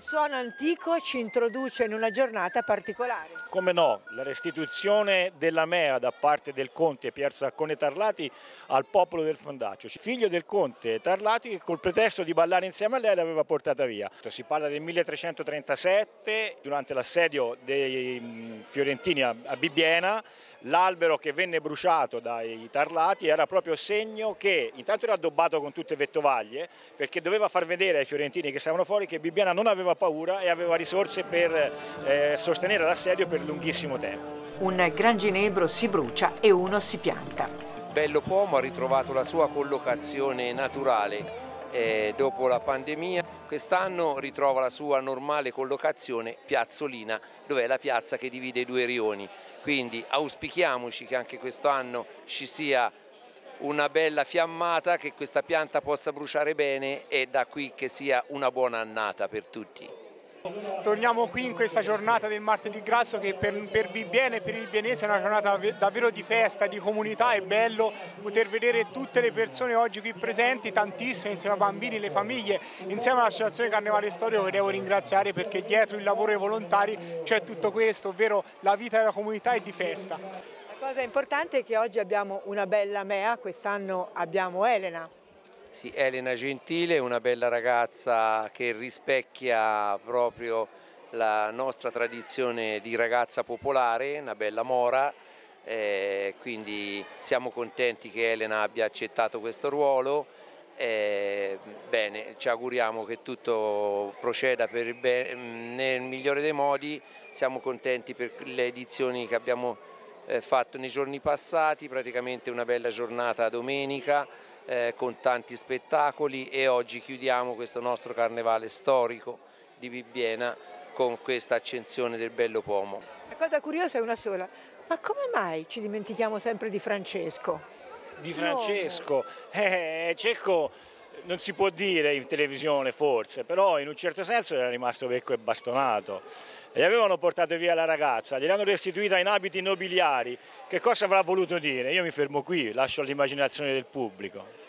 un suono antico ci introduce in una giornata particolare. Come no, la restituzione della mea da parte del conte Pier Saccone Tarlati al popolo del Fondaccio, figlio del conte Tarlati che col pretesto di ballare insieme a lei l'aveva portata via. Si parla del 1337, durante l'assedio dei mm, fiorentini a Bibbiena, l'albero che venne bruciato dai Tarlati era proprio segno che intanto era addobbato con tutte vettovaglie perché doveva far vedere ai fiorentini che stavano fuori che Bibbiena non aveva paura e aveva risorse per eh, sostenere l'assedio per lunghissimo tempo. Un gran ginebro si brucia e uno si pianta. Bello Pomo ha ritrovato la sua collocazione naturale eh, dopo la pandemia. Quest'anno ritrova la sua normale collocazione Piazzolina, dove è la piazza che divide i due rioni. Quindi auspichiamoci che anche quest'anno ci sia una bella fiammata, che questa pianta possa bruciare bene e da qui che sia una buona annata per tutti. Torniamo qui in questa giornata del martedì grasso che per, per Bibbiene e per il Bienese è una giornata davvero di festa, di comunità, è bello poter vedere tutte le persone oggi qui presenti, tantissime insieme ai bambini, le famiglie, insieme all'Associazione Carnevale Storico che devo ringraziare perché dietro il lavoro dei volontari c'è tutto questo, ovvero la vita della comunità e di festa. Cosa importante è che oggi abbiamo una bella mea, quest'anno abbiamo Elena. Sì, Elena Gentile, una bella ragazza che rispecchia proprio la nostra tradizione di ragazza popolare, una bella mora, eh, quindi siamo contenti che Elena abbia accettato questo ruolo. Eh, bene, ci auguriamo che tutto proceda nel migliore dei modi, siamo contenti per le edizioni che abbiamo fatto nei giorni passati, praticamente una bella giornata domenica, eh, con tanti spettacoli e oggi chiudiamo questo nostro carnevale storico di Bibbiena con questa accensione del bello pomo. La cosa curiosa è una sola, ma come mai ci dimentichiamo sempre di Francesco? Di Francesco? Eh, Cecco non si può dire in televisione forse, però in un certo senso era rimasto vecchio e bastonato. Gli avevano portato via la ragazza, gliel'hanno restituita in abiti nobiliari. Che cosa avrà voluto dire? Io mi fermo qui, lascio all'immaginazione del pubblico.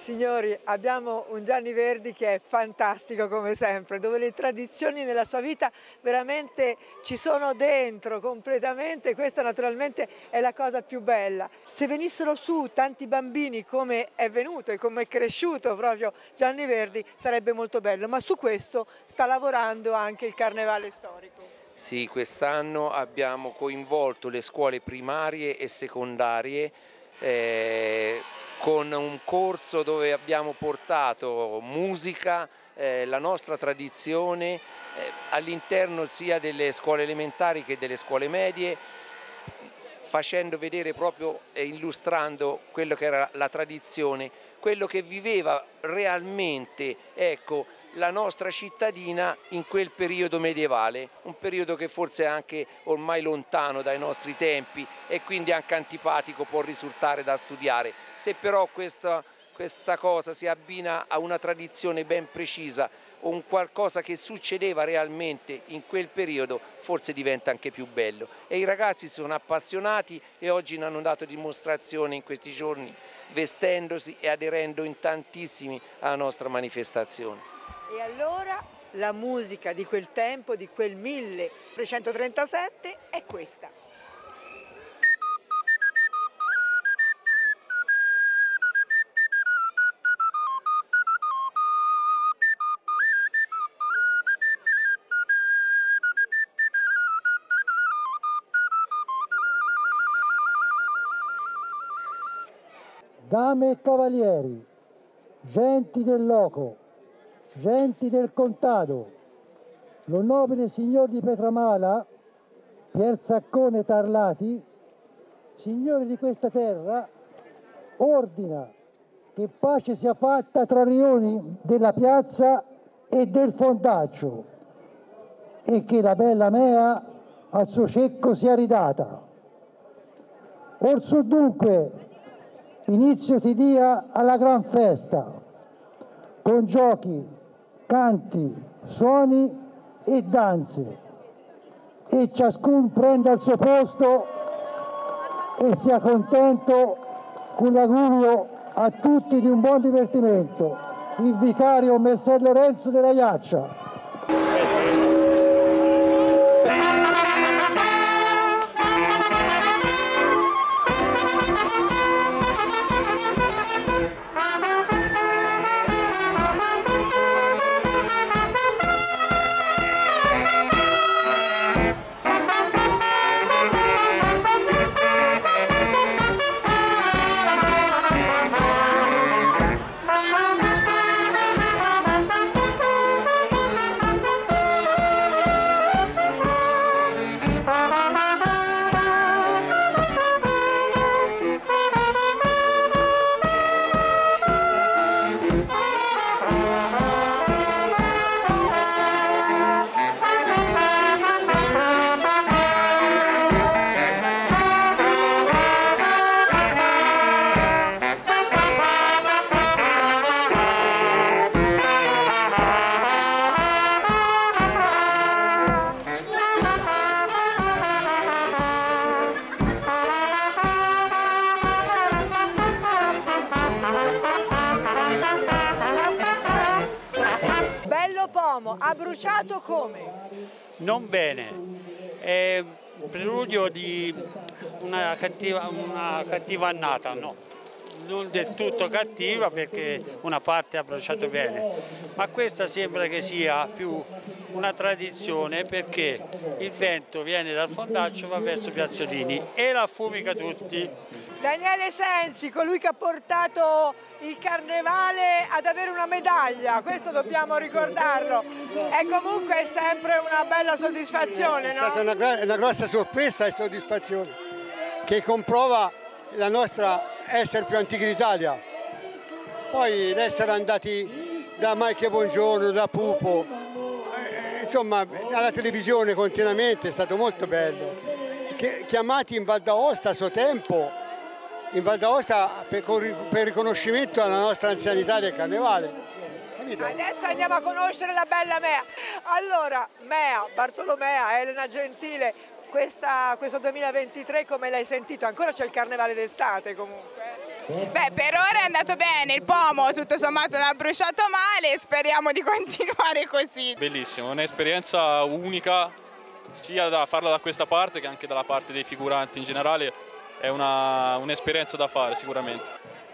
Signori, abbiamo un Gianni Verdi che è fantastico come sempre, dove le tradizioni nella sua vita veramente ci sono dentro completamente, questa naturalmente è la cosa più bella. Se venissero su tanti bambini come è venuto e come è cresciuto proprio Gianni Verdi sarebbe molto bello, ma su questo sta lavorando anche il Carnevale Storico. Sì, quest'anno abbiamo coinvolto le scuole primarie e secondarie eh, con un corso dove abbiamo portato musica, eh, la nostra tradizione eh, all'interno sia delle scuole elementari che delle scuole medie facendo vedere proprio e illustrando quello che era la tradizione, quello che viveva realmente ecco, la nostra cittadina in quel periodo medievale, un periodo che forse è anche ormai lontano dai nostri tempi e quindi anche antipatico può risultare da studiare. Se però questa, questa cosa si abbina a una tradizione ben precisa, un qualcosa che succedeva realmente in quel periodo, forse diventa anche più bello. E i ragazzi sono appassionati e oggi ne hanno dato dimostrazione in questi giorni, vestendosi e aderendo in tantissimi alla nostra manifestazione. E allora la musica di quel tempo, di quel 1337, è questa. Dame e cavalieri, genti del loco, genti del contado, lo nobile signor di Petramala, Pier Saccone Tarlati, signori di questa terra, ordina che pace sia fatta tra rioni della piazza e del fondaggio e che la bella mea al suo cecco sia ridata. Orso dunque, inizio ti dia alla gran festa, con giochi, canti, suoni e danze e ciascun prenda il suo posto e sia contento con l'augurio a tutti di un buon divertimento. Il vicario Messer Lorenzo della Iaccia. Ha bruciato come? Non bene, è un preludio di una cattiva, una cattiva annata, no? Non del tutto cattiva perché una parte ha bruciato bene, ma questa sembra che sia più una tradizione perché il vento viene dal fondaccio va verso Piazzolini e la fumica tutti. Daniele Sensi, colui che ha portato il carnevale ad avere una medaglia, questo dobbiamo ricordarlo. E comunque è sempre una bella soddisfazione, no? È stata una, una grossa sorpresa e soddisfazione che comprova la nostra essere più antichi d'Italia. Poi essere andati da Mike Buongiorno, da Pupo, eh, insomma alla televisione continuamente è stato molto bello. chiamati in Val d'Aosta a suo tempo, in Val d'Aosta per, per riconoscimento alla nostra anzianità del carnevale. Adesso andiamo a conoscere la bella Mea. Allora, Mea, Bartolomea, Elena Gentile, questa, questo 2023 come l'hai sentito? Ancora c'è il carnevale d'estate comunque? Beh, per ora è andato bene, il pomo tutto sommato l'ha bruciato male e speriamo di continuare così. Bellissimo, un'esperienza unica sia da farla da questa parte che anche dalla parte dei figuranti in generale, è un'esperienza un da fare sicuramente.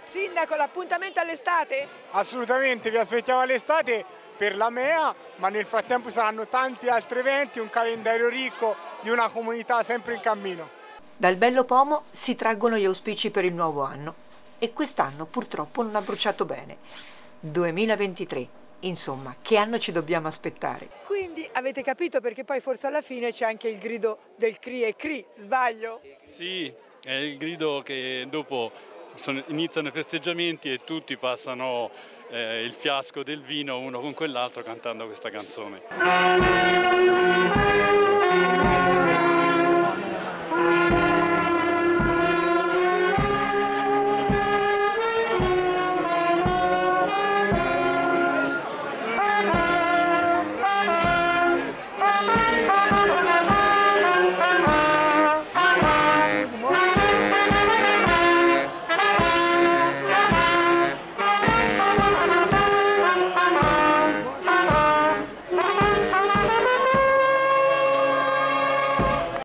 Sindaco, l'appuntamento all'estate? Assolutamente, vi aspettiamo all'estate per la MEA, ma nel frattempo saranno tanti altri eventi, un calendario ricco di una comunità sempre in cammino. Dal bello pomo si traggono gli auspici per il nuovo anno e quest'anno purtroppo non ha bruciato bene. 2023. Insomma, che anno ci dobbiamo aspettare? Quindi avete capito perché poi forse alla fine c'è anche il grido del cri e cri, sbaglio? Sì, è il grido che dopo sono, iniziano i festeggiamenti e tutti passano eh, il fiasco del vino uno con quell'altro cantando questa canzone.